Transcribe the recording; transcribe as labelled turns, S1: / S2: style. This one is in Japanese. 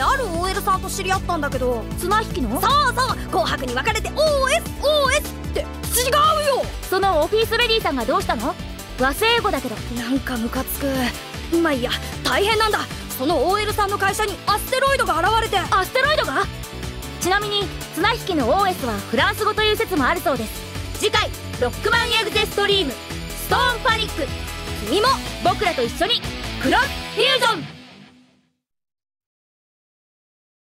S1: ある OL さんと知り合ったんだけど
S2: 綱引きの？
S1: そうそう紅白に分かれて OSOS って。違うよ！
S2: そのオフィスレディさんがどうしたの？和製英語だけど。
S1: なんかムカつく。まあいいや大変なんだ。その OL さんの会社にアステロイドが現れて。
S2: アステロイドが？ちなみに綱引きの OS はフランス語という説もあるそうです。次回「ロックマンエグゼストリーム。ストーンパニック」君も僕らと一緒にクロスフュージョン！